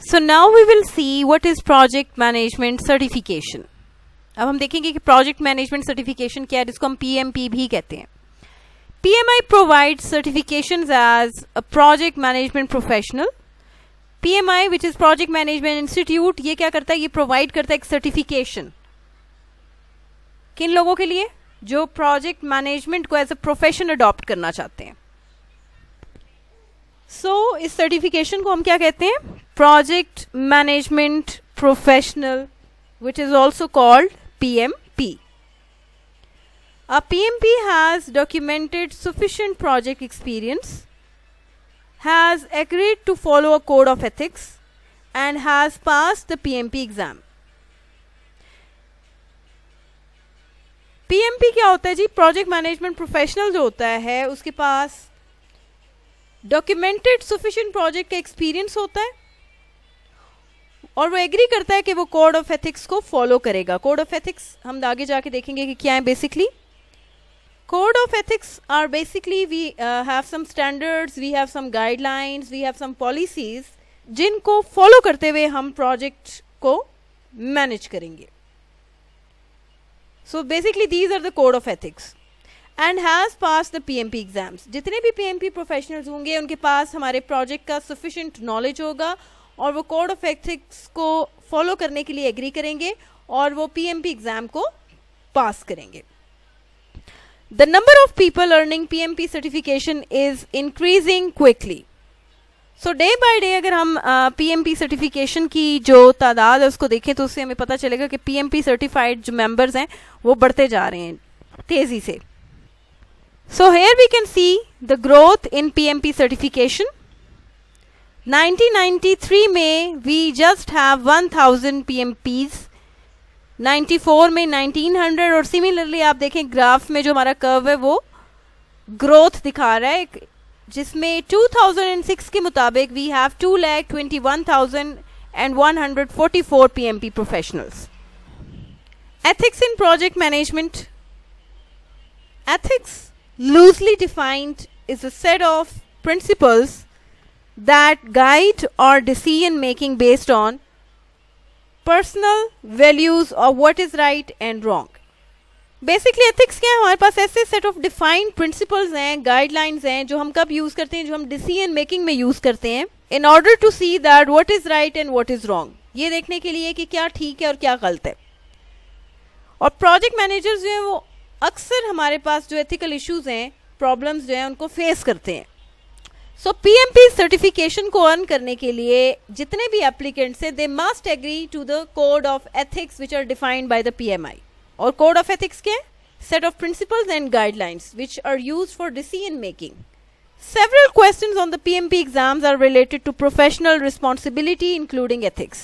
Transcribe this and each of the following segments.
So now we will see what is project management certification अब हम देखेंगे कि प्रोजेक्ट मैनेजमेंट सर्टिफिकेशन क्या है, जिसको हम पी एम पी भी कहते हैं। P M I provide certification as a project management professional P M I which is project management institute ये क्या करता है? ये प्रोवाइड करता है एक सर्टिफिकेशन किन लोगों के लिए? जो प्रोजेक्ट मैनेजमेंट को एज अ प्रोफेशन अडॉप्ट करना चाहते हैं। सो so, इस सर्टिफिकेशन को हम क्या कहते हैं? Project management professional which is also called P M P a PMP has documented sufficient project experience has agreed to follow a code of ethics and has pass the P M P exam P M P क्या होता है जी? Project management professional जो होता है उसके पास documented sufficient project का experience होता है और वो एग्री करता है कि वो कोड ऑफ़ एथिक्स को फॉलो करेगा। कोड ऑफ़ एथिक्स हम आगे जाके देखेंगे कि क्या है basically of ethics are basically we uh, have some standards we have some guidelines we have some policies जिनको फॉलो करते हुए हम प्रोजेक्ट को मैनेज करेंगे। So basically these are the code of ethics and has pass the PMP exams जितने भी PMP professionals होंगे, उनके पास हमारे प्रोजेक्ट का सफिशेंट नॉलेज होगा और वो कोड ऑफ़ एथिक्स को फॉलो करने के लिए एग्री करेंगे और वो पीएमपी एग्ज़ाम को पास करेंगे. The number of people earning PMP certification is increasing quickly. So day by day अगर हम पी एम पी सर्टिफिकेशन की जो तादाद है, उसको देखें तो उससे हमें पता चलेगा कि पी एम पी सर्टिफाइड जो मेंबर्स हैं, वो बढ़ते जा रहे हैं तेज़ी से. So here we can see the growth in P M P certification 1993 में वी जस्ट हैव 1000 पीएमपीज़ 94 में 1900 और सिमिलरली आप देखें ग्राफ में जो हमारा कर्व है, वो ग्रोथ दिखा रहा है। जिसमें 2006 के मुताबिक we have two lakh twenty one thousand and one hundred forty four P M P professionals ethics in project management ethics loosely defined is a set of principles that guide our decision making based on personal values और what is right and wrong basically ethics क्या है? हमारे पास ऐसे set of defined principles हैं guidelines हैं, जो हम कब यूज़ करते हैं, जो हम डिसीज़न मेकिंग में यूज़ करते हैं in order to see that what is right and what is wrong ये देखने के लिए कि क्या ठीक है और क्या गलत है। और प्रोजेक्ट मैनेजर्स जो है, वो अक्सर हमारे पास जो एथिकल इश्यूज़ हैं प्रॉब्लम्स जो हैं, उनको फेस करते हैं। सो पीएमपी सर्टिफिकेशन को अर्न करने के लिए जितने भी एप्लीकेंट्स हैं they must agree to the code of ethics which are defined by the PMI और कोड ऑफ़ एथिक्स क्या set of principles and guidelines which are use for decision making Several questions on the PMP exams are related to professional responsibility, including ethics.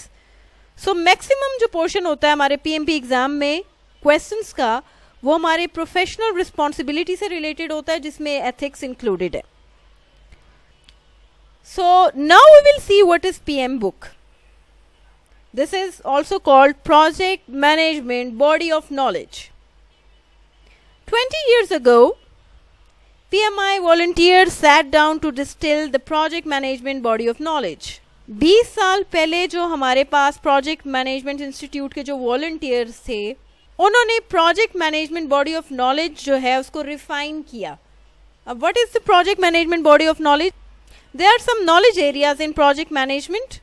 So, maximum जो portion होता है हमारे PMP exam में, questions का वो हमारे professional responsibility से related होता है जिसमें एथिक्स इंक्लूडेड है। So now we will see what is PM book this is also called project management body of knowledge twenty years ago P M I volunteers sat down to distill the project management body of knowledge 20 साल पहले जो हमारे पास project management institute के जो volunteers थे, उन्होंने project management body of knowledge जो है उसको रिफाइन किया। अब what is the project management body of knowledge There are some knowledge areas in project management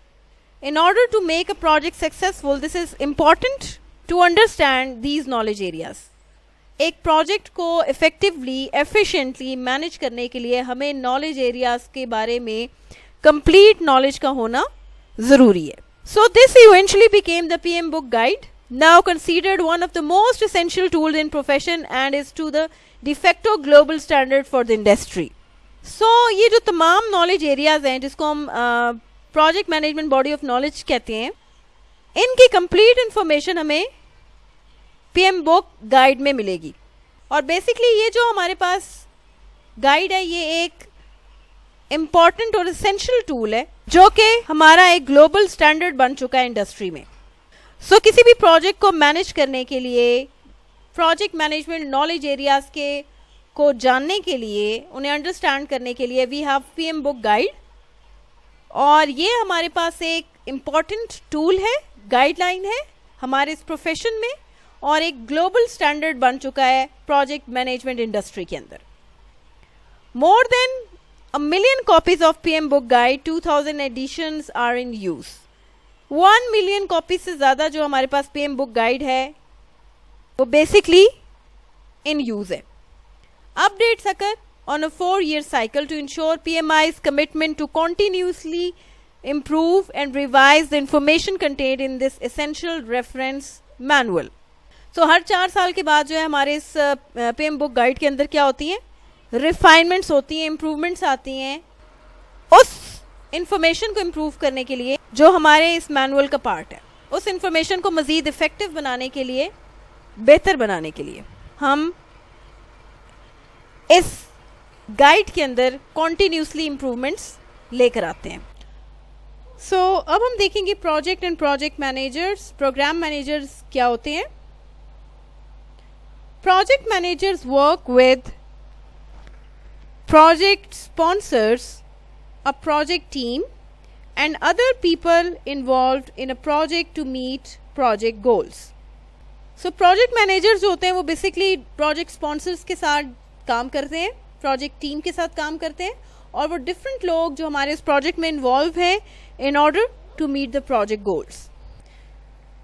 In order to make a project successful, this is important to understand these knowledge areas. एक project को effectively efficiently manage करने के लिए हमें knowledge areas के बारे में complete knowledge का होना ज़रूरी है। So this eventually became the P M book guide now considered one of the most essential tools in profession and is to the de facto global standard for the industry. So so, ये जो तमाम knowledge areas हैं जिसको हम project management body of knowledge कहते हैं इनकी complete information हमें पीएम बुक गाइड में मिलेगी और बेसिकली ये जो हमारे पास गाइड है ये एक इंपॉर्टेंट और इसेंशियल टूल है जो कि हमारा एक ग्लोबल स्टैंडर्ड बन चुका है इंडस्ट्री में सो so, किसी भी प्रोजेक्ट को मैनेज करने के लिए प्रोजेक्ट मैनेजमेंट नॉलेज एरियाज़ के को जानने के लिए उन्हें अंडरस्टैंड करने के लिए we have PM book guide और ये हमारे पास एक इंपॉर्टेंट टूल है गाइडलाइन है हमारे इस प्रोफेशन में और एक ग्लोबल स्टैंडर्ड बन चुका है प्रोजेक्ट मैनेजमेंट इंडस्ट्री के अंदर. More than a million copies of PM book guide 2000 editions are in use one million copy से ज़्यादा जो हमारे पास पीएम बुक गाइड है, वो बेसिकली इन यूज़ है। Update occur on a four year cycle to ensure PMI's commitment to continuously improve and revise the information content in this essential reference manual so हर चार साल के बाद जो है हमारे इस पी एम बुक गाइड के अंदर क्या होती है? रिफाइनमेंट्स होती हैं इम्प्रूवमेंट्स आती हैं। उस इंफॉर्मेशन को इम्प्रूव करने के लिए जो हमारे इस मैनुअल का पार्ट है उस इंफॉर्मेशन को मज़ीद इफ़ेक्टिव बनाने के लिए बेहतर बनाने के लिए हम इस गाइड के अंदर कॉन्टीन्यूसली इम्प्रूवमेंट्स लेकर आते हैं। सो so, अब हम देखेंगे project and project managers program managers क्या होते हैं। Project managers work with project sponsors, a project team, and other people involved in a project to meet project goals. So project managers जो होते हैं वो basically project sponsors के साथ काम करते हैं project team के साथ काम करते हैं और वो different लोग जो हमारे इस project में involve हैं in order to meet the project goals.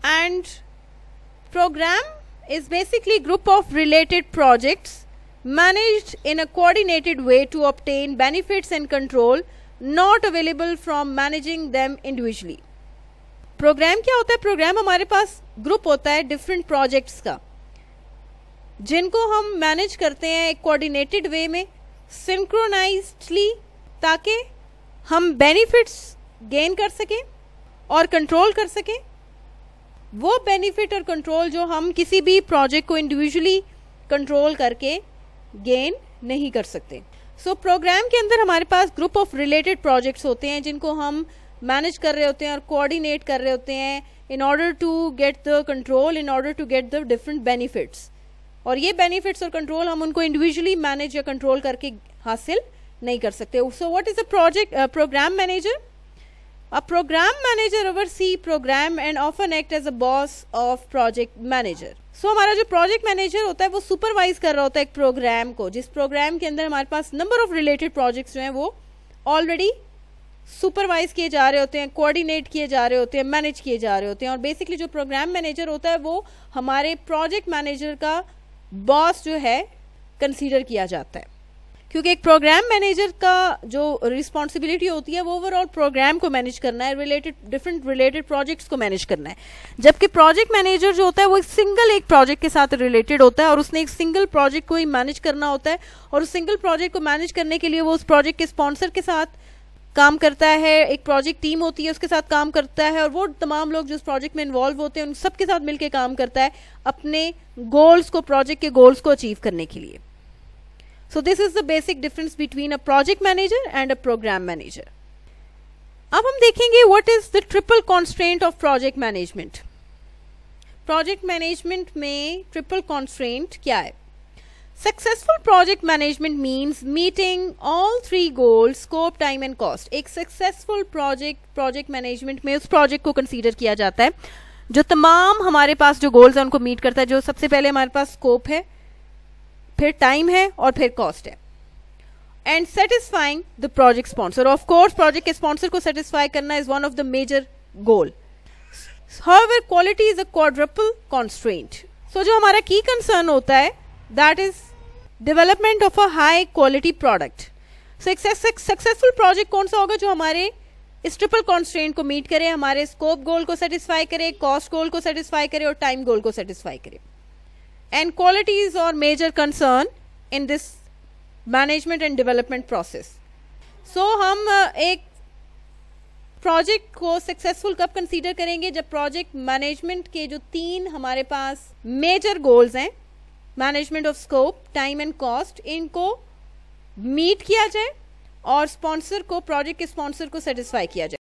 And program is basically group of related projects managed in a coordinated way to obtain benefits and control not available from managing them individually. Program क्या होता है? Programme हमारे पास group होता है different projects का। जिनको हम मैनेज करते हैं एक कोऑर्डिनेटेड वे में सिंक्रोनाइजली ताकि हम बेनिफिट्स गेन कर सकें और कंट्रोल कर सकें। वो बेनिफिट और कंट्रोल जो हम किसी भी प्रोजेक्ट को इंडिविजुअली कंट्रोल करके गेन नहीं कर सकते। सो so, प्रोग्राम के अंदर हमारे पास ग्रुप ऑफ़ रिलेटेड प्रोजेक्ट्स होते हैं जिनको हम मैनेज कर रहे होते हैं और कोऑर्डिनेट कर रहे होते हैं in order to get the control in order to get the different benefits और ये बेनिफिट्स और कंट्रोल हम उनको इंडिविजुअली मैनेज या कंट्रोल करके हासिल नहीं कर सकते। So what is a project program manager A program manager oversee program and often act as a boss of project manager. So so, हमारा जो प्रोजेक्ट मैनेजर होता है वो सुपरवाइज कर रहा होता है एक प्रोग्राम को। जिस प्रोग्राम के अंदर हमारे पास नंबर ऑफ़ रिलेटेड प्रोजेक्ट्स जो हैं वो ऑलरेडी सुपरवाइज किए जा रहे होते हैं कोऑर्डिनेट किए जा रहे होते हैं मैनेज किए जा रहे होते हैं। और बेसिकली जो प्रोग्राम मैनेजर होता है वो हमारे प्रोजेक्ट मैनेजर का बॉस जो है कंसीडर किया जाता है। क्योंकि एक प्रोग्राम मैनेजर का जो रिस्पॉन्सिबिलिटी होती है, वो ओवरऑल प्रोग्राम को मैनेज करना है रिलेटेड डिफरेंट रिलेटेड प्रोजेक्ट्स को मैनेज करना है. जबकि प्रोजेक्ट मैनेजर जो होता है, वो एक सिंगल एक प्रोजेक्ट के साथ रिलेटेड होता है और उसने एक सिंगल प्रोजेक्ट को ही मैनेज करना होता है और उस सिंगल प्रोजेक्ट को मैनेज करने के लिए वो उस प्रोजेक्ट के स्पॉन्सर के साथ काम करता है, एक प्रोजेक्ट टीम होती है, उसके साथ काम करता है और वो तमाम लोग जो उस प्रोजेक्ट में इन्वॉल्व होते हैं, उन सबके साथ मिलकर काम करता है अपने गोल्स को प्रोजेक्ट के गोल्स को अचीव करने के लिए. So this is the basic difference between a project manager and a program manager अब हम देखेंगे what is the triple constraint of project management project management में ट्रिपल कॉन्स्ट्रेंट क्या है? Successful project management means meeting all three goals scope time and cost एक successful project project management में उस project को कंसिडर किया जाता है, जो तमाम हमारे पास जो गोल्स हैं, उनको मीट करता है, जो सबसे पहले हमारे पास स्कोप है फिर टाइम है और फिर कॉस्ट है. And satisfying the project sponsor of course project के स्पॉन्सर को सेटिस्फाई करना is one of the major goal however quality is a quadruple constraint. So जो हमारा की कंसर्न होता है that is development of a high quality product successful project कौन सा होगा जो हमारे इस ट्रिपल कॉन्स्ट्रेंट को मीट करे, हमारे स्कोप गोल को सेटिस्फाई करे कॉस्ट गोल को सेटिस्फाई करे और टाइम गोल को सेटिस्फाई करे. And qualities are major concern in this management and development process. So, हम एक प्रोजेक्ट को सक्सेसफुल कब कंसीडर करेंगे? जब प्रोजेक्ट मैनेजमेंट के जो तीन हमारे पास मेजर गोल्स हैं management of scope time and cost इनको मीट किया जाए और स्पॉन्सर को प्रोजेक्ट के स्पॉन्सर को सेटिस्फाई किया जाए।